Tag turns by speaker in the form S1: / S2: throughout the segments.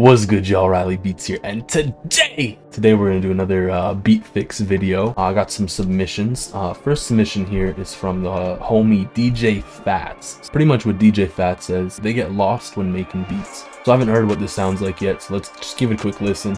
S1: What's good y'all, Riley Beats here, and today, today we're gonna do another uh, beat fix video. Uh, I got some submissions. Uh, first submission here is from the homie DJ Fats. It's Pretty much what DJ Fats says, they get lost when making beats. So I haven't heard what this sounds like yet, so let's just give it a quick listen.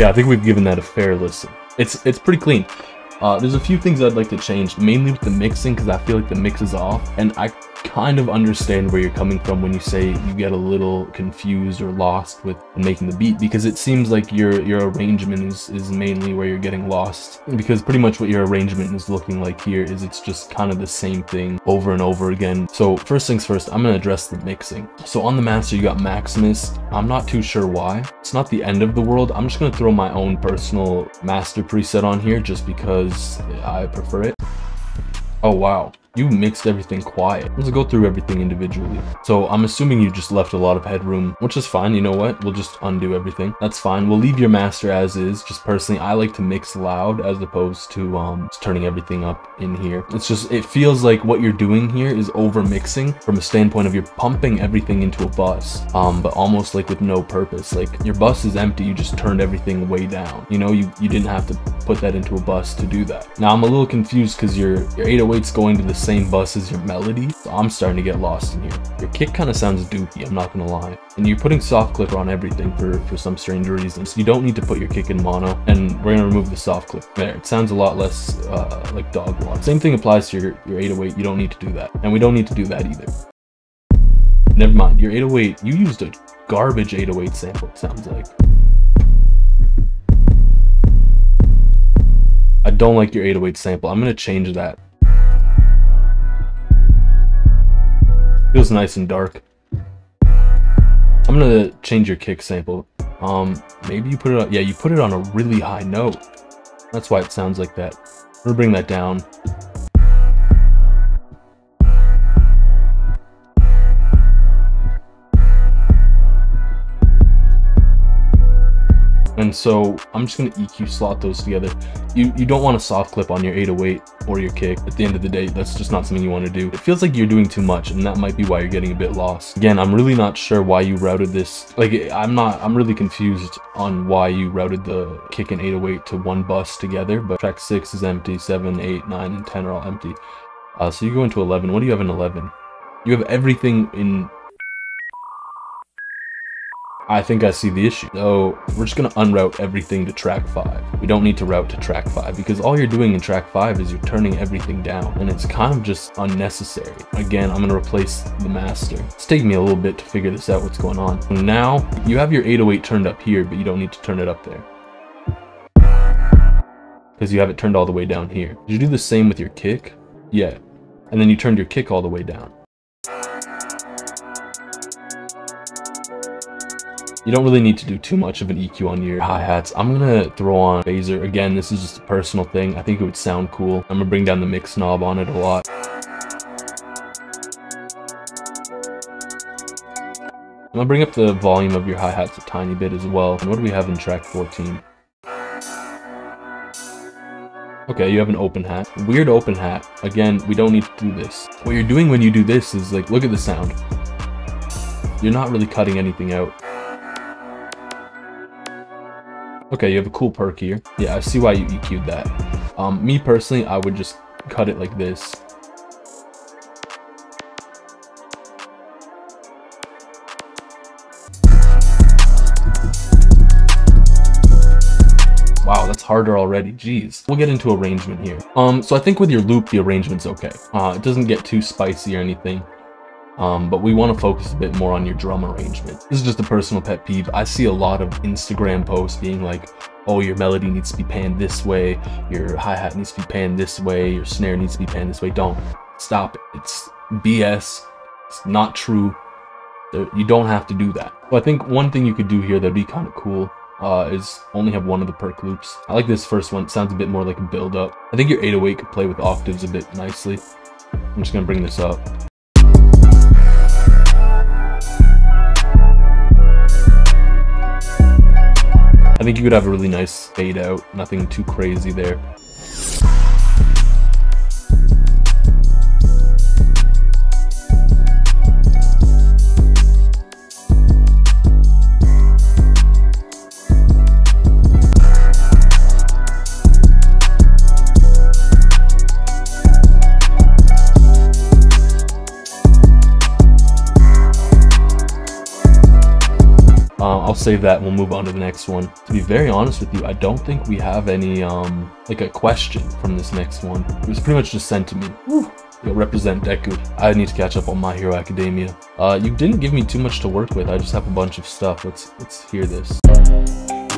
S1: Yeah, I think we've given that a fair listen. It's it's pretty clean. Uh, there's a few things I'd like to change, mainly with the mixing, because I feel like the mix is off, and I kind of understand where you're coming from when you say you get a little confused or lost with making the beat, because it seems like your your arrangement is is mainly where you're getting lost, because pretty much what your arrangement is looking like here is it's just kind of the same thing over and over again. So first things first, I'm gonna address the mixing. So on the master, you got Maximus. I'm not too sure why. It's not the end of the world. I'm just gonna throw my own personal master preset on here just because I prefer it. Oh wow, you mixed everything quiet. Let's go through everything individually. So I'm assuming you just left a lot of headroom, which is fine. You know what? We'll just undo everything. That's fine. We'll leave your master as is. Just personally, I like to mix loud as opposed to um, turning everything up in here. It's just, it feels like what you're doing here is over mixing from a standpoint of you're pumping everything into a bus, um, but almost like with no purpose. Like your bus is empty. You just turned everything way down. You know, you, you didn't have to put that into a bus to do that. Now I'm a little confused because your, your 808's going to the same bus as your melody. So I'm starting to get lost in here. Your kick kind of sounds dookie, I'm not gonna lie. And you're putting soft clip on everything for, for some strange reason. So you don't need to put your kick in mono. And we're gonna remove the soft clip. There, it sounds a lot less uh, like dog walk. Same thing applies to your, your 808, you don't need to do that. And we don't need to do that either. Never mind, your 808, you used a garbage 808 sample, it sounds like. Don't like your 808 sample. I'm gonna change that. Feels nice and dark. I'm gonna change your kick sample. Um, maybe you put it on, yeah, you put it on a really high note. That's why it sounds like that. I'm gonna bring that down. And so I'm just gonna EQ slot those together. You you don't want a soft clip on your 808 or your kick. At the end of the day, that's just not something you want to do. It feels like you're doing too much and that might be why you're getting a bit lost. Again, I'm really not sure why you routed this. Like I'm not, I'm really confused on why you routed the kick and 808 to one bus together, but track six is empty, seven, eight, nine, and 10 are all empty. Uh, so you go into 11. What do you have in 11? You have everything in I think I see the issue. So we're just gonna unroute everything to track five. We don't need to route to track five because all you're doing in track five is you're turning everything down and it's kind of just unnecessary. Again, I'm gonna replace the master. It's taking me a little bit to figure this out what's going on. Now you have your 808 turned up here, but you don't need to turn it up there because you have it turned all the way down here. Did you do the same with your kick? Yeah. And then you turned your kick all the way down. You don't really need to do too much of an EQ on your hi-hats. I'm gonna throw on phaser. Again, this is just a personal thing. I think it would sound cool. I'm gonna bring down the mix knob on it a lot. I'm gonna bring up the volume of your hi-hats a tiny bit as well. And what do we have in track 14? Okay, you have an open hat. Weird open hat. Again, we don't need to do this. What you're doing when you do this is like, look at the sound. You're not really cutting anything out. Okay, you have a cool perk here. Yeah, I see why you EQ'd that. Um, me personally, I would just cut it like this. Wow, that's harder already. Jeez. We'll get into arrangement here. Um, so I think with your loop, the arrangement's okay. Uh, it doesn't get too spicy or anything. Um, but we want to focus a bit more on your drum arrangement. This is just a personal pet peeve. I see a lot of Instagram posts being like, oh, your melody needs to be panned this way, your hi-hat needs to be panned this way, your snare needs to be panned this way. Don't. Stop it. It's BS. It's not true. You don't have to do that. So I think one thing you could do here that'd be kind of cool uh, is only have one of the perk loops. I like this first one. It sounds a bit more like a build up. I think your 808 could play with octaves a bit nicely. I'm just gonna bring this up. I think you could have a really nice fade out, nothing too crazy there. Save that and we'll move on to the next one. To be very honest with you, I don't think we have any, um, like a question from this next one. It was pretty much just sent to me. Yo, represent Deku. I need to catch up on My Hero Academia. Uh, you didn't give me too much to work with. I just have a bunch of stuff. Let's let's hear this.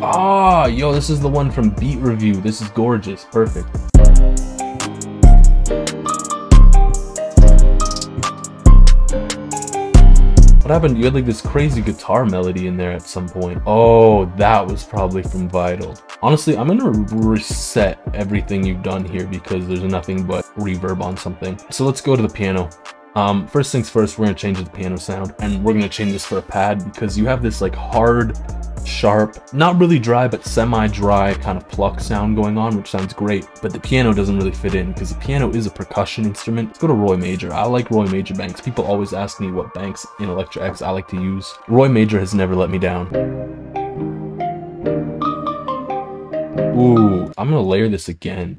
S1: Ah, yo, this is the one from Beat Review. This is gorgeous. Perfect. What happened? You had like this crazy guitar melody in there at some point. Oh, that was probably from Vital. Honestly, I'm gonna reset everything you've done here because there's nothing but reverb on something. So let's go to the piano. Um, first things first, we're gonna change the piano sound and we're gonna change this for a pad because you have this like hard sharp, not really dry, but semi-dry kind of pluck sound going on, which sounds great. But the piano doesn't really fit in because the piano is a percussion instrument. Let's go to Roy Major. I like Roy Major banks. People always ask me what banks in Electra X I like to use. Roy Major has never let me down. Ooh, I'm gonna layer this again.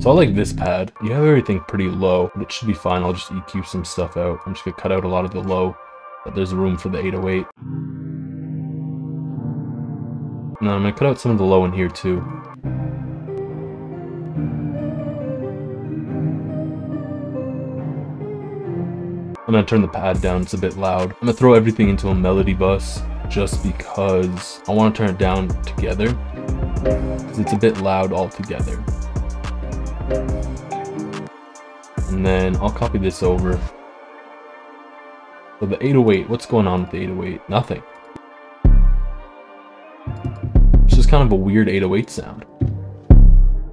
S1: So I like this pad. You have everything pretty low, but it should be fine. I'll just EQ some stuff out. I'm just gonna cut out a lot of the low but there's room for the 808. Now I'm gonna cut out some of the low in here too. I'm gonna turn the pad down, it's a bit loud. I'm gonna throw everything into a melody bus just because I wanna turn it down together it's a bit loud altogether. And then I'll copy this over the 808, what's going on with the 808? Nothing. It's just kind of a weird 808 sound.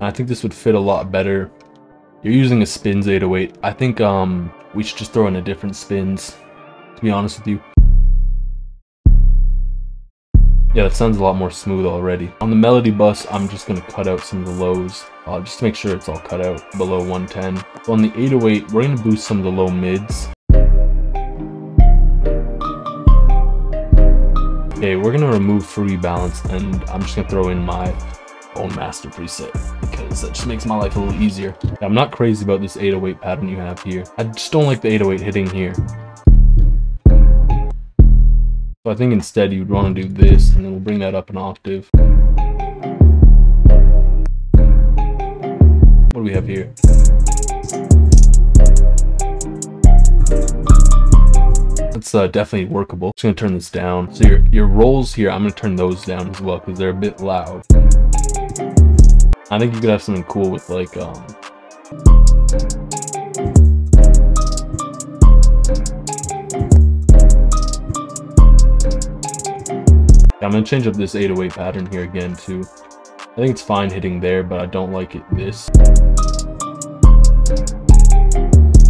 S1: I think this would fit a lot better. You're using a Spinz 808. I think um we should just throw in a different Spinz, to be honest with you. Yeah, that sounds a lot more smooth already. On the melody bus, I'm just going to cut out some of the lows, uh, just to make sure it's all cut out below 110. So on the 808, we're going to boost some of the low mids. Okay, we're gonna remove free balance and I'm just gonna throw in my own master preset because that just makes my life a little easier. I'm not crazy about this 808 pattern you have here. I just don't like the 808 hitting here. So I think instead you'd want to do this and then we'll bring that up an octave. What do we have here? It's uh, definitely workable. Just gonna turn this down. So your, your rolls here, I'm gonna turn those down as well because they're a bit loud. I think you could have something cool with like, um, I'm gonna change up this 808 pattern here again too. I think it's fine hitting there, but I don't like it this.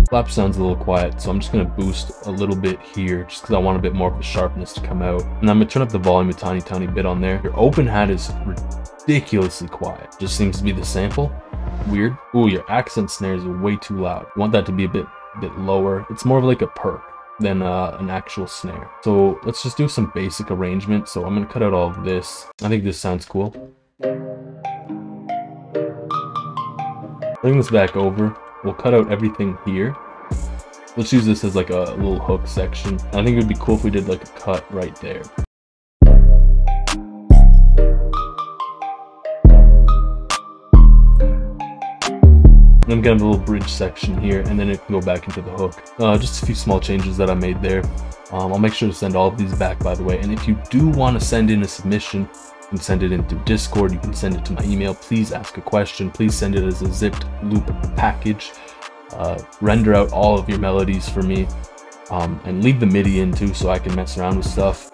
S1: Clap sounds a little quiet, so I'm just going to boost a little bit here just because I want a bit more of the sharpness to come out. And I'm going to turn up the volume a tiny, tiny bit on there. Your open hat is ridiculously quiet. Just seems to be the sample. Weird. Ooh, your accent snares are way too loud. You want that to be a bit, bit lower. It's more of like a perk than uh, an actual snare. So let's just do some basic arrangement. So I'm going to cut out all of this. I think this sounds cool. Bring this back over. We'll cut out everything here. Let's use this as like a little hook section. I think it would be cool if we did like a cut right there. I'm gonna have a little bridge section here, and then it can go back into the hook. Uh, just a few small changes that I made there. Um, I'll make sure to send all of these back, by the way. And if you do want to send in a submission, you can send it in through Discord. You can send it to my email. Please ask a question. Please send it as a zipped loop package. Uh, render out all of your melodies for me. Um, and leave the MIDI in too so I can mess around with stuff.